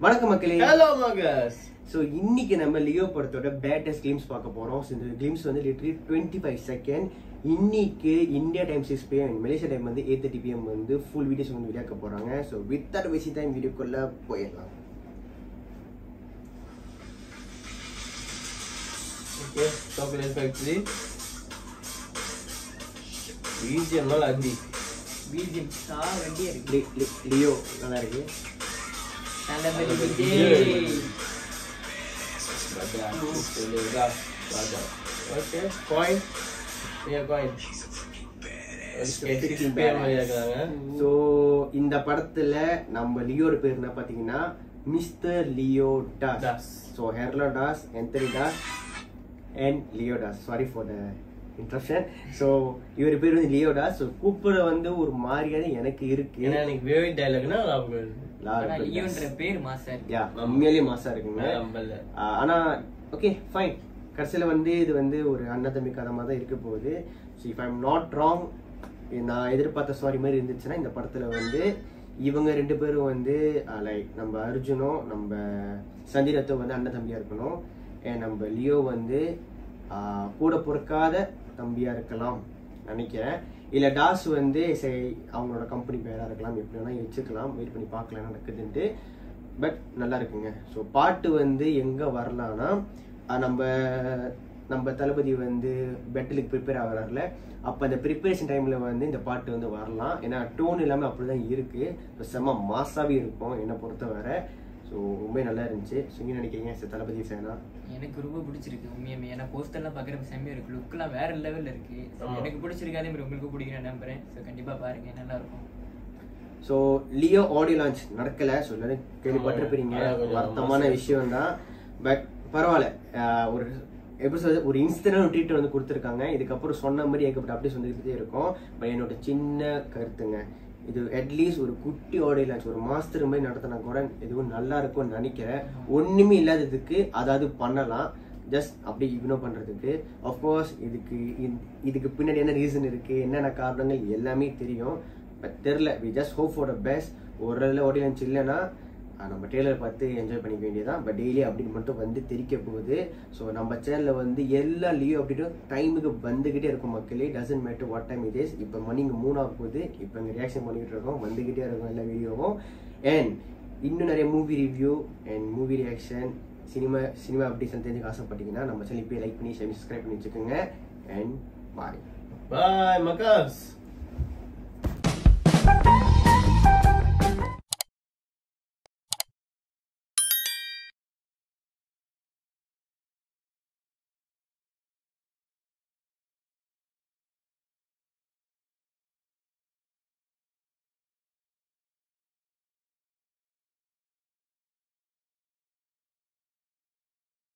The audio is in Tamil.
வணக்கம் மக்களே. ஹலோ மகஸ் ஸோ இன்னைக்கு நம்ம லியோ படத்தோட பேட்டஸ்ட் கிளிம்ஸ் பார்க்க போறோம். ஸோ இந்த கிளிம்ஸ் வந்து லிட்டரி டுவெண்ட்டி ஃபைவ் செகண்ட் இன்னைக்கு India time six P M Malaysia time வந்து எயிட் தேர்ட்டி பிஎம் வந்து ஃபுல் வீடியோஸ் வந்து விளையாக்க போறாங்க. ஸோ வித் அட் வெசி டைம் வீடியோக்குள்ள போயிடலாம். ஓகே சாக்லேட் ஃபேக்டரி பிஜிஎம் நல்லா அடி பிஜிஎம் சா இருக்கு. லி- லியோ நல்லா இருக்கு. காயின் பேர் மாதிரி இருக்காங்க ஸோ இந்த படத்துல நம்ம லியோட பேர் என்ன பார்த்தீங்கன்னா Mister Leo Das Das. So Harold Das Antony Das and Leo Das sorry for the interruption so இவர் பேர் வந்து லியோ டாஸ் ஸோ கூப்பிட வந்து ஒரு மாதிரியாத எனக்கு இருக்கு. ஏன்னா எனக்கு வேவி டைலாக்னா லியோன்ற. பேர் மாசா இருக்கு. யா உண்மையிலேயே மாசா இருக்குங்க. ஆனா ஓகே ஃபைன் கடைசியில் வந்து இது வந்து ஒரு அண்ணன் தம்பி கதை மாதிரி தான் இருக்க போகுது. So if I'm not wrong நான் எதிர்பார்த்த சாரி மாதிரி இருந்துச்சுன்னா இந்த படத்துல வந்து இவங்க ரெண்டு பேரும் வந்து லைக் நம்ம அர்ஜுனும் நம்ம சந்திரத்தும் வந்து அண்ணன் தம்பியா இருக்கணும் நம்ம லியோ வந்து கூட பொறுக்காத தம்பியாக இருக்கலாம் நினைக்கிறேன். இல்லை டாஸ் வந்து சரி அவங்களோட கம்பெனி பேராக இருக்கலாம் எப்படி வேணால் வச்சுக்கலாம் வெயிட் பண்ணி பார்க்கலாம் நடக்குதுன்ட்டு. பட் நல்லா இருக்குங்க. ஸோ பாட்டு வந்து எங்கே வரலான்னா நம்ம நம்ம தளபதி வந்து பெட்டலுக்கு ப்ரிப்பேர் ஆகிறார்ல அப்போ அந்த ப்ரிப்பரேஷன் டைமில் வந்து இந்த பாட்டு வந்து வரலாம். ஏன்னா டோன் இல்லாமல் அப்படி தான் இருக்குது செம்ம மாசாகவே இருக்கும் என்னை பொறுத்தவரை. ஸோ ரொம்ப நல்லா இருந்துச்சு ஸோ நீங்க நினைக்கிறீங்க சரி, தளபதி ஃபேனா எனக்கு ரொம்ப பிடிச்சிருக்கு உண்மையுமே ஏன்னா போஸ்டர்லாம் பாக்குறப்ப செம்மையா இருக்கு. லுக்லாம் வேற லெவல்ல இருக்கு. So, ஆமா. எனக்கு பிடிச்சிருக்கு அதே மாதிரி உங்களுக்கு பிடிக்கிறேன் நம்புறேன். ஸோ கண்டிப்பா பாருங்க நல்லா இருக்கும். ஸோ லியோ ஆடியோ லான்ச் நடக்கல. ஸோ எல்லாரும் கேள்விப்பட்டிருப்பீங்க. வருத்தமான. விஷயம் தான் பட் பரவாயில்ல. ஒரு எப்படி சொல்றது ஒரு இன்ஸ்டன்ட் ட்ரீட் வந்து கொடுத்துருக்காங்க. இதுக்கப்புறம் சொன்ன மாதிரி ஏகப்பட்ட அப்படியே வந்துக்கிட்டே இருக்கும். பட் என்னோட சின்ன கருத்துங்க. இது அட்லீஸ்ட் ஒரு குட்டி ஆடியோ ஒரு மாஸ்டர் மாதிரி நடத்தினா கூட எதுவும் நல்லா இருக்கும்னு நினைக்கிறேன் ஒன்றுமே இல்லாததுக்கு அதாவது பண்ணலாம். ஜஸ்ட் அப்படி இக்னோர் பண்ணுறதுக்கு அஃப்கோர்ஸ் இதுக்கு இதுக்கு பின்னாடி என்ன ரீசன் இருக்குது என்னென்ன காரணங்கள்? எல்லாமே தெரியும். பட் தெரில we just hope for the best ஒரு இதில் ஆடியன்ஸ் இல்லைன்னா நம்ம டெய்லர் பார்த்து என்ஜாய் பண்ணிக்க வேண்டியதான் பட் டெய்லி அப்படின்னு மட்டும் வந்து தெரிக்க போகுது. ஸோ நம்ம சேனலில் வந்து எல்லா லீவ் அப்டேட்டும் டைமுக்கு வந்துக்கிட்டே இருக்கும் மக்களே. Doesn't matter what time it is இப்போ மணிங்க மூணாக போகுது. இப்போ இங்கே ரியாக்ஷன் பண்ணிக்கிட்டு இருக்கோம். வந்துக்கிட்டே இருக்கும் எல்லா வீடியோவும் அண்ட் இன்னும் நிறைய movie review and movie reaction cinema cinema updation தெரிஞ்சுக்க ஆசைப்பட்டீங்கன்னா நம்ம சேனல் இப்போ லைக் பண்ணி சப்ஸ்கிரைப் பண்ணி வச்சுக்கோங்க. And bye bye macaws